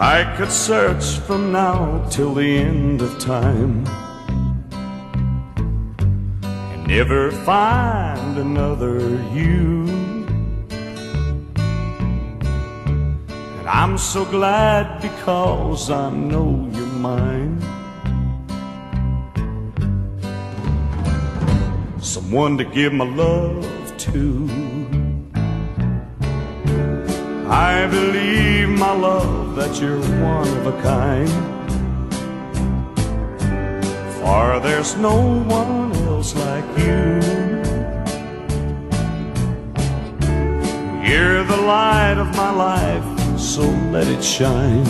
I could search from now till the end of time and never find another you. And I'm so glad because I know you're mine. Someone to give my love to. I believe, my love, that you're one of a kind. For there's no one else like you. You're the light of my life, so let it shine.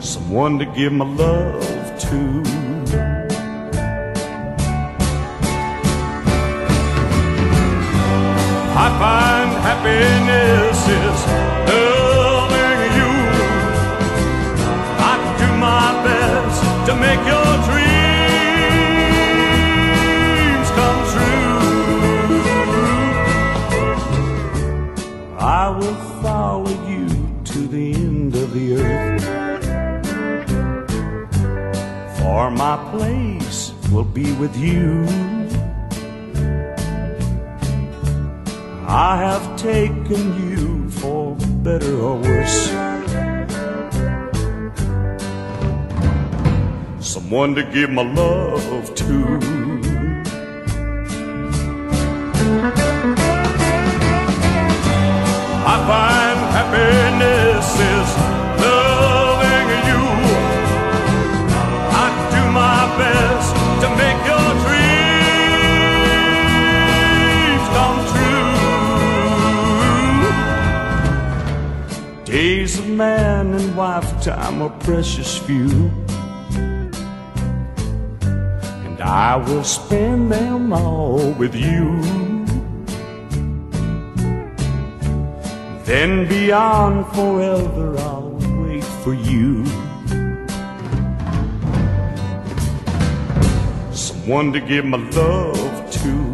Someone to give my love to. Happiness is loving you. I do my best to make your dreams come true. I will follow you to the end of the earth. For my place will be with you. I have taken you for better or worse. Someone to give my love to. Days of man and wife time are precious few. And I will spend them all with you. Then beyond forever I'll wait for you. Someone to give my love to.